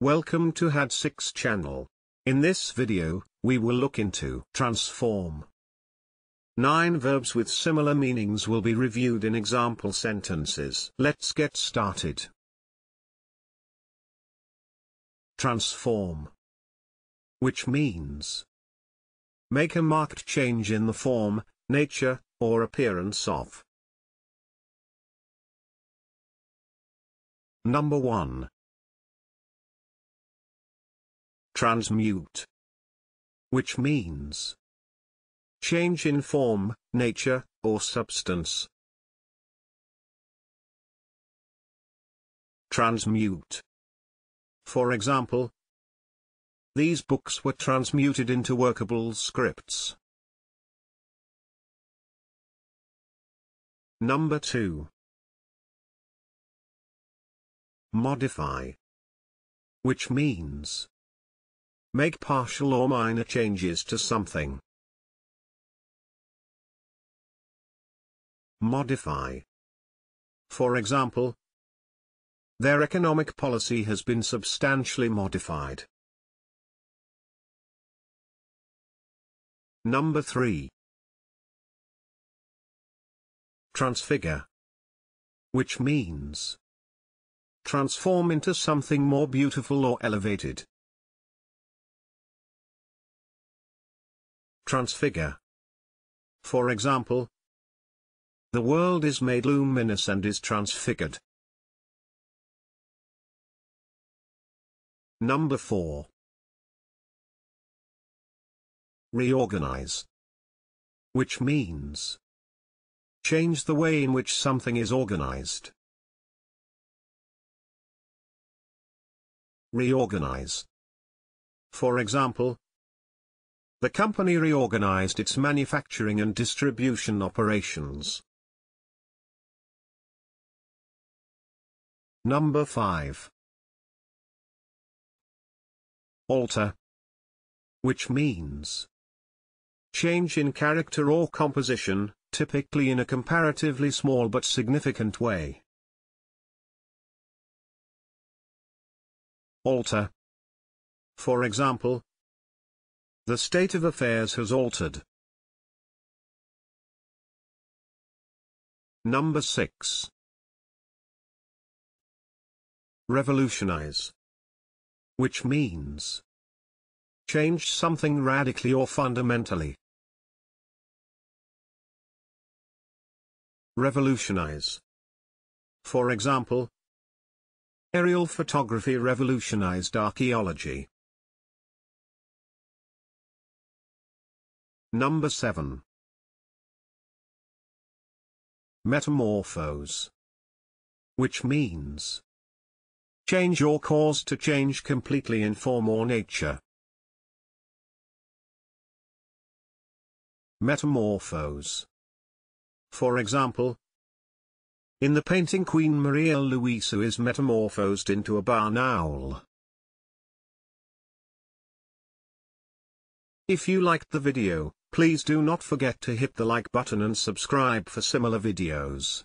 Welcome to HAD6 channel. In this video, we will look into transform. Nine verbs with similar meanings will be reviewed in example sentences. Let's get started. Transform. Which means make a marked change in the form, nature, or appearance of. Number 1. Transmute. Which means change in form, nature, or substance. Transmute. For example, these books were transmuted into workable scripts. Number 2. Modify. Which means make partial or minor changes to something. Modify. For example, their economic policy has been substantially modified. Number 3. Transfigure. Which means transform into something more beautiful or elevated. Transfigure. For example, the world is made luminous and is transfigured. Number 4. Reorganize. Which means change the way in which something is organized. Reorganize. For example, the company reorganized its manufacturing and distribution operations. Number 5. Alter. Which means change in character or composition, typically in a comparatively small but significant way. Alter. For example, the state of affairs has altered. Number 6. Revolutionize. Which means change something radically or fundamentally. Revolutionize. For example, Aerial photography revolutionized archaeology. Number 7. Metamorphose. Which means change or cause to change completely in form or nature. Metamorphose. For example, in the painting Queen Maria Luisa is metamorphosed into a barn owl. If you liked the video, please do not forget to hit the like button and subscribe for similar videos.